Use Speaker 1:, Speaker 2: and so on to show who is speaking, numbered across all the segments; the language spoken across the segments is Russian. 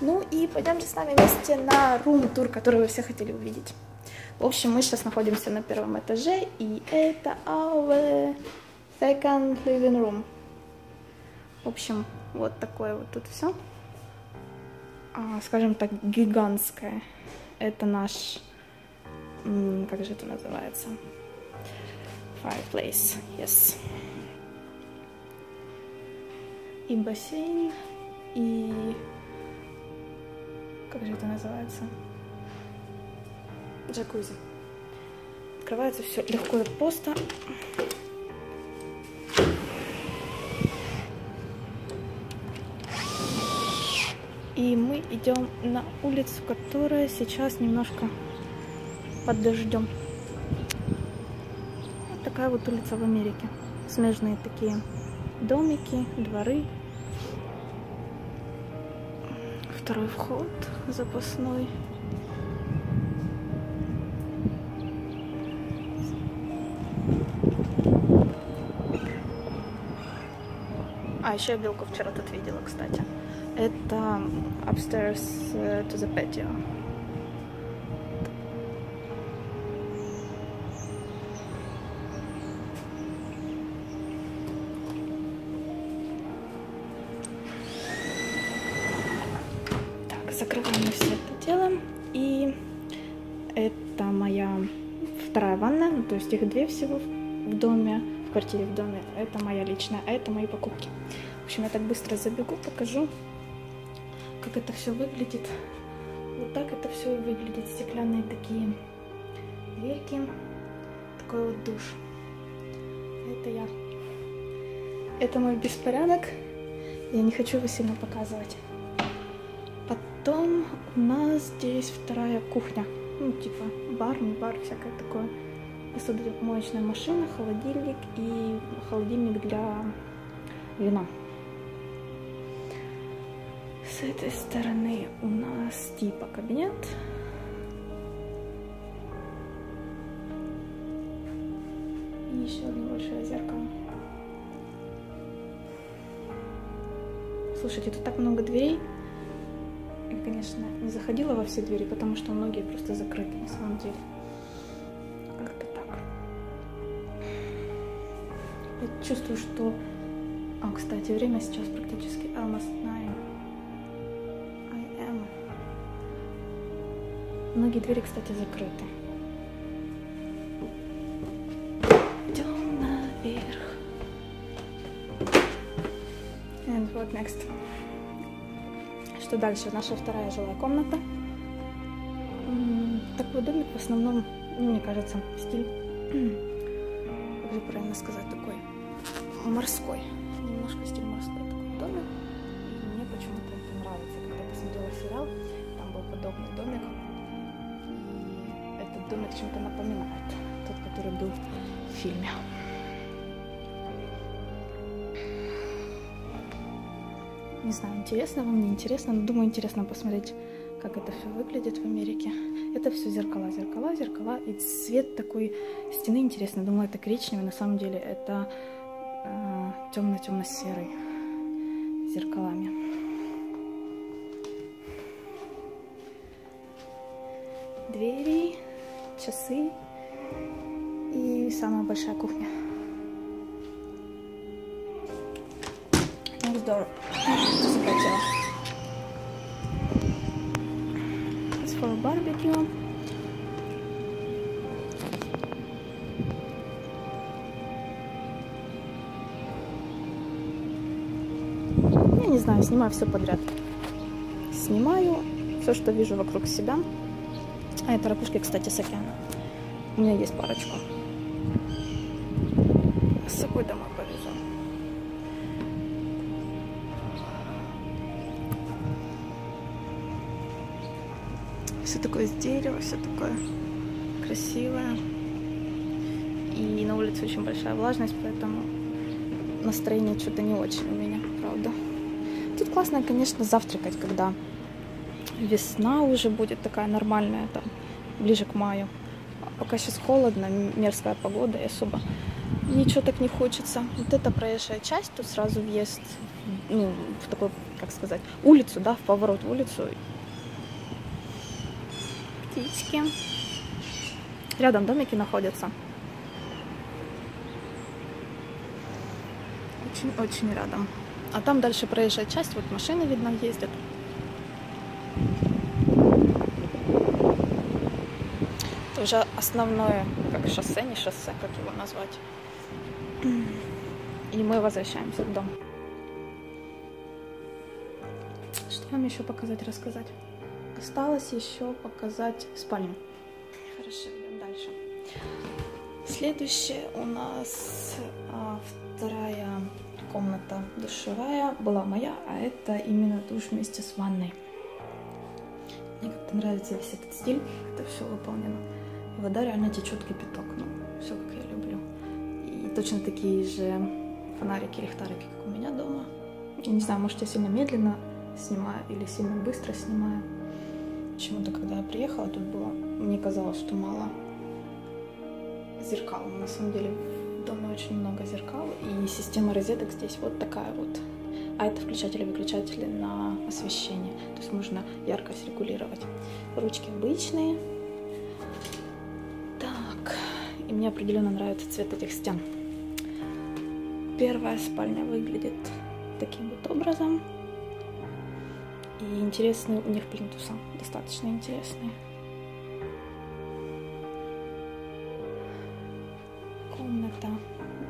Speaker 1: Ну и пойдемте с нами вместе на рум-тур, который вы все хотели увидеть. В общем, мы сейчас находимся на первом этаже, и это our second living room. В общем, вот такое вот тут все. А, скажем так, гигантское. Это наш, как же это называется? Fireplace, yes. И бассейн, и... Как же это называется? Джакузи. Открывается все легко и просто. И мы идем на улицу, которая сейчас немножко под дождем. Вот такая вот улица в Америке. Смежные такие домики, дворы. Второй вход запасной. А, еще я белку вчера тут видела, кстати. Это upstairs э, to the patio. Вторая ванна, ну, то есть их две всего в доме, в квартире в доме. Это моя личная, а это мои покупки. В общем, я так быстро забегу, покажу как это все выглядит. Вот так это все выглядит. Стеклянные такие дверки. Такой вот душ. Это я. Это мой беспорядок. Я не хочу его сильно показывать. Потом у нас здесь вторая кухня. Ну, типа бар, не бар, всякое такое. Посудомоечная машина, холодильник и холодильник для вина. С этой стороны у нас типа кабинет. И еще одно большое зеркало. Слушайте, тут так много дверей. Я, конечно, не заходила во все двери, потому что многие просто закрыты на самом деле. Я чувствую, что... А, кстати, время сейчас практически almost 9. Многие двери, кстати, закрыты. Идем наверх. And what next? Что дальше? Наша вторая жилая комната. Домик в основном, ну, мне кажется, стиль, как же правильно сказать, такой морской. Немножко стиль морской такой домик. И мне почему-то это нравится. Когда я посмотрела сериал, там был подобный домик домик чем-то напоминает тот, который был в фильме. Не знаю, интересно вам, не интересно, но думаю, интересно посмотреть, как это все выглядит в Америке. Это все зеркала, зеркала, зеркала, и цвет такой стены интересный. Думаю, это коричневый, на самом деле это э, темно-темно-серый зеркалами. Двери часы и самая большая кухня. Door. Захотела. For barbecue. Я не знаю, снимаю все подряд. Снимаю все, что вижу вокруг себя. А это ракушки, кстати, с океана. У меня есть парочку. С собой домой Все такое из дерева, все такое красивое. И на улице очень большая влажность, поэтому настроение что-то не очень у меня, правда. Тут классно, конечно, завтракать, когда весна уже будет такая нормальная, там, ближе к маю. А пока сейчас холодно, мерзкая погода, и особо ничего так не хочется. Вот это проезжая часть, тут сразу въезд ну, в такой, как сказать, улицу, да, в поворот улицу. Птички. Рядом домики находятся. Очень-очень рядом. А там дальше проезжая часть, вот машины, видно, ездят. Это уже основное, как шоссе, не шоссе, как его назвать. И мы возвращаемся в дом. Что вам еще показать, рассказать? Осталось еще показать спальню. Хорошо, идем дальше. Следующее у нас а, вторая комната душевая была моя, а это именно душ вместе с ванной. Мне как-то нравится весь этот стиль, это все выполнено. Вода реально течет кипяток, ну, все как я люблю. И точно такие же фонарики, лихтарики, как у меня дома. Я не знаю, может я сильно медленно снимаю или сильно быстро снимаю. Почему-то, когда я приехала, тут было, мне казалось, что мало зеркал. На самом деле в доме очень много зеркал, и система розеток здесь вот такая вот. А это включатели выключатели на освещение. То есть можно яркость регулировать. Ручки обычные. Так, и мне определенно нравится цвет этих стен. Первая спальня выглядит таким вот образом. И интересные у них плинтуса, достаточно интересные. Комната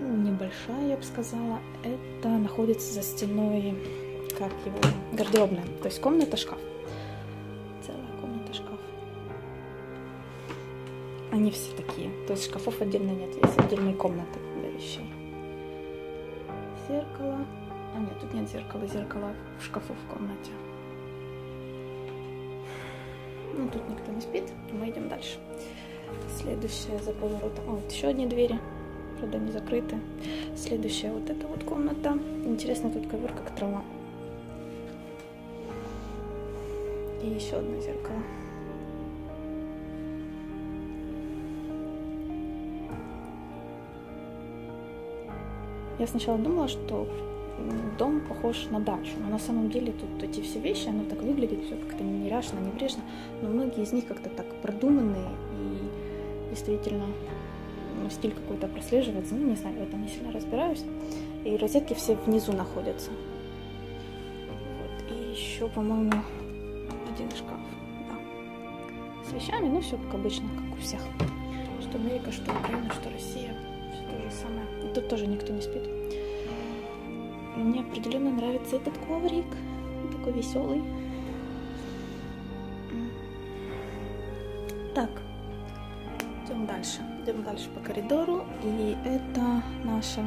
Speaker 1: небольшая, я бы сказала. Это находится за стеной, как его, гардеробная. То есть комната, шкаф. Целая комната, шкаф. Они все такие. То есть шкафов отдельно нет, есть отдельные комнаты для вещей. Зеркало. А нет, тут нет зеркала, зеркало в шкафу в комнате. Ну, тут никто не спит, мы идем дальше. Следующая за поворотом. О, вот еще одни двери. Правда, не закрыты. Следующая вот эта вот комната. Интересно, тут ковер как трава. И еще одно зеркало. Я сначала думала, что дом похож на дачу, но на самом деле тут эти все вещи, оно так выглядит, все как-то неряшно, небрежно, но многие из них как-то так продуманные и действительно ну, стиль какой-то прослеживается, ну, не знаю, в этом не сильно разбираюсь. И розетки все внизу находятся. Вот. И еще, по-моему, один шкаф, да. С вещами, ну, все как обычно, как у всех. Что Америка, что Украина, что Россия, все то же самое. И тут тоже никто не спит. Мне определенно нравится этот коврик. Он такой веселый. Так, идем дальше. Идем дальше по коридору. И это наша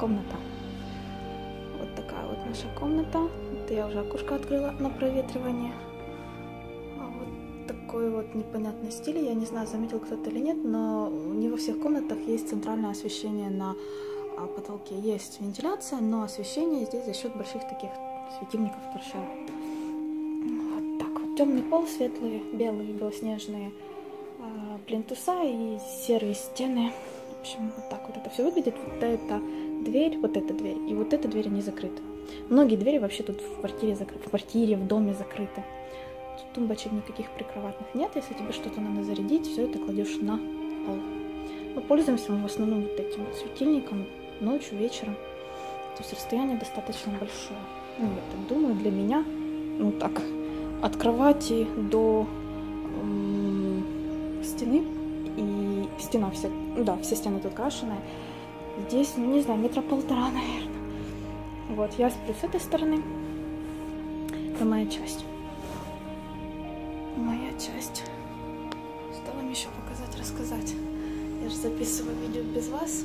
Speaker 1: комната. Вот такая вот наша комната. Это я уже окошко открыла на проветривание. А вот такой вот непонятный стиль. Я не знаю, заметил кто-то или нет, но не во всех комнатах есть центральное освещение на потолке есть вентиляция, но освещение здесь за счет больших таких светильников торшера. Вот так вот. Темный пол, светлые, белые, белоснежные э, плинтуса и серые стены. В общем, вот так вот это все выглядит. Вот эта дверь, вот эта дверь и вот эта дверь не закрыта. Многие двери вообще тут в квартире закрыты, в квартире, в доме закрыты. Тут тумбочек никаких прикроватных нет. Если тебе что-то надо зарядить, все это кладешь на пол. Мы пользуемся мы в основном вот этим светильником ночью, вечером. То есть расстояние достаточно большое. Ну, я так думаю, для меня, ну так, от кровати до м- стены, и стена вся, ну да, все стены тут крашеные. Здесь, ну не знаю, метра полтора, наверное. Вот, я сплю с этой стороны. Это моя часть. Моя часть. Что вам еще показать, рассказать? Я же записываю видео без вас.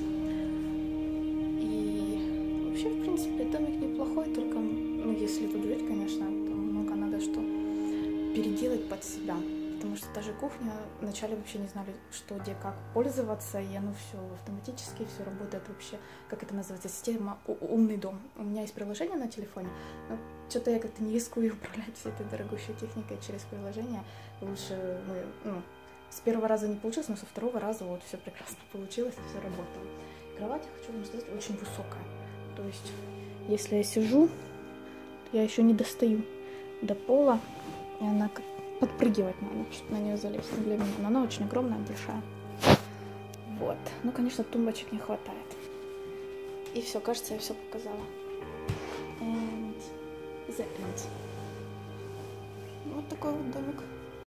Speaker 1: Под себя. Потому что даже кухня вначале вообще не знали, что, где, как пользоваться, и оно все автоматически, все работает вообще, как это называется, система умный дом. У меня есть приложение на телефоне, но что-то я как-то не рискую управлять всей этой дорогущей техникой через приложение. Лучше мы, ну, с первого раза не получилось, но со второго раза вот все прекрасно получилось, все работало. кровать, я хочу вам сказать, очень высокая. То есть, если я сижу, я еще не достаю до пола, и она как подпрыгивать надо, чтобы на нее залезть. Для меня. Но она очень огромная, большая. Вот. Ну, конечно, тумбочек не хватает. И все, кажется, я все показала. And the end. Вот такой вот домик.